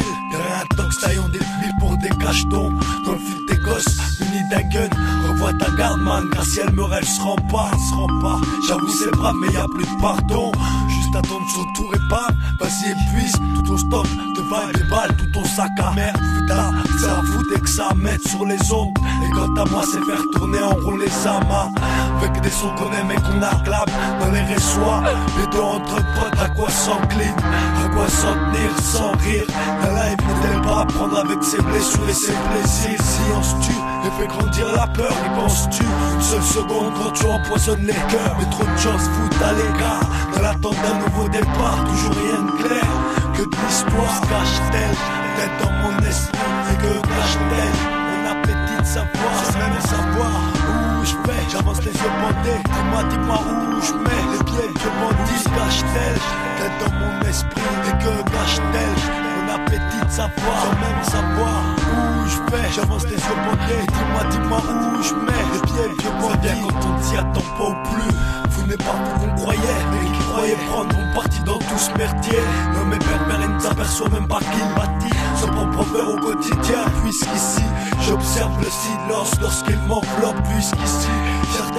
belle. Derrière un tox taillant des billes pour des cachetons. Dans le fil des gosses, muni d'un gun. Revois ta garde, man. Gracielle Meurel se rend pas, se rend pas. J'avoue, c'est brave, mais y a plus de pardon. Juste attendre son tour et bam. Vas-y, épuise tout ton stock de balles, des balles, tout ton sac à merde. Ça à foutre que ça mette sur les ondes. Et quant à moi, c'est faire tourner en rond les amas. Avec des sons qu'on aime et qu'on acclame dans les résois. Les deux entre potes, à quoi s'encline, à quoi s'en tenir sans rire? La life n'est-elle pas apprendre avec ses blessures et ses plaisirs. Si on se tue et fait grandir la peur, y penses-tu? Une seule seconde quand tu empoisonnes les cœurs. Mais trop de choses foutent à l'égard. Dans l'attente d'un nouveau départ, toujours rien de clair. Que de l'histoire cache-t-elle? Tête dans mon esprit, et que cache-t-elle Mon appétit de savoir, sans même savoir où je vais. J'avance les yeux bandés, dis-moi, dis-moi où je mets les pieds. Que bandit cache-t-elle Tête dans mon esprit, et que cache-t-elle Mon appétit de savoir, sans même savoir où je vais. J'avance les yeux bandés, dis-moi, dis-moi où je mets les pieds. Que bandit bien quand on s'y attend pas au plus. Vous n'êtes pas vous qu'on croyait, mais qui croyait prendre mon parti dans tout ce merdier. Non mais berbère, il ne s'aperçoit même pas qu'il bâtit propre peur au quotidien. Puisqu'ici, j'observe le silence lorsqu'il m'enveloppe. Puisqu'ici,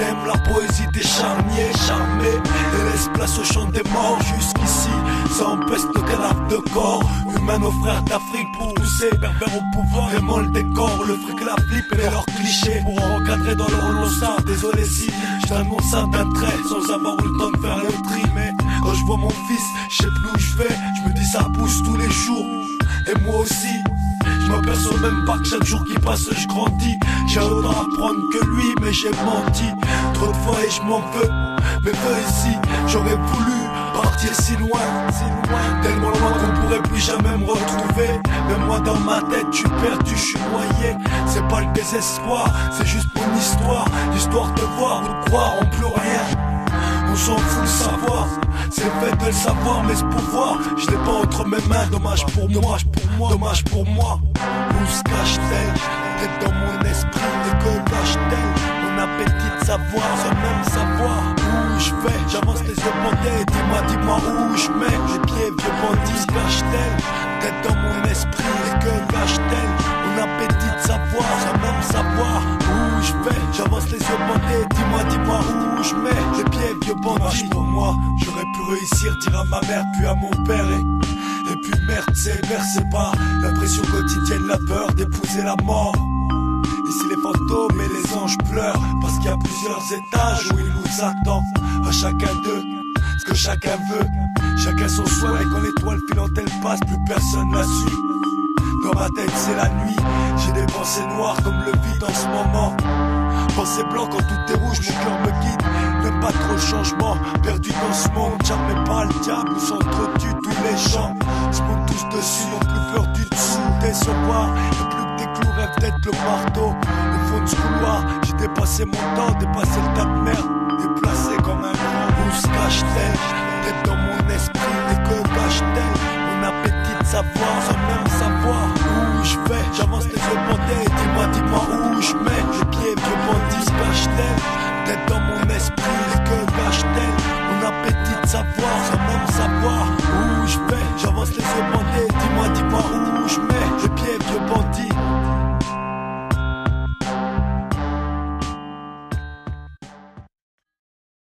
aiment la poésie des charniers, charmés. Et laisse place au chant des morts jusqu'ici. Ça empêche nos cadavres de corps. Humains, nos frères d'Afrique pour pousser berbère au pouvoir. Vraiment le décor, le fric, la flip et leurs clichés. Pour encadrer dans leur losa. Désolé si je t'annonce un d'un trait sans avoir eu le temps de faire le tri. Mais quand je vois mon fils, je sais plus où je vais. Je me dis ça pousse tous les jours. Et moi aussi. Je m'aperçois même pas que chaque jour qui passe je grandis. J'ai autant à apprendre que lui mais j'ai menti. Trop de fois et je m'en veux. Mais veux ici j'aurais voulu partir si loin, si loin Tellement loin qu'on pourrait plus jamais me retrouver. Mais moi dans ma tête suis perdu, je suis noyé. C'est pas le désespoir, c'est juste mon histoire. L'histoire de voir ou croire en plus rien on s'en fout de savoir, c'est le fait de le savoir, mais ce pouvoir, je l'ai pas entre mes mains, dommage pour moi, pour moi, dommage pour moi. Où se cache-t-elle? Tête dans mon esprit, que cache-t-elle Mon appétit de savoir, sans même savoir. Où je vais? J'avance les yeux dis-moi, dis-moi où je mets. Les pieds, vieux bandits, se cache-t-elle Tête dans mon esprit, que cache-t-elle Mon appétit de savoir pour moi, j'aurais pu réussir, dire à ma mère, puis à mon père. Et, puis merde, c'est versé par la pression quotidienne, la peur d'épouser la mort. Ici les fantômes et les anges pleurent Parce qu'il y a plusieurs étages où ils nous attendent À chacun d'eux ce que chacun veut. Chacun son souhait quand l'étoile filante elle passe Plus personne la suit Dans ma tête c'est la nuit J'ai des pensées noires comme le vide en ce moment. Pensées blancs quand tout est rouge Mon cœur me guide pas trop changement Perdu dans ce monde Jamais pas le diable. Où s'entretuent tous les gens Se montent tous dessus. N'ont plus peur du dessous Décevoir Et plus que des clous rêvent d'être le marteau. Au fond de ce couloir J'ai dépassé mon temps Dépassé le tas de merde. Déplacé comme un grand Où se cache-t-elle dans mon esprit Et que cache-t-elle Mon appétit de savoir Sans même savoir où je vais. J'avance les bandés Dis-moi, dis-moi où je mets. Les pieds bandits Se cache-t-elle Tête dans mon esprit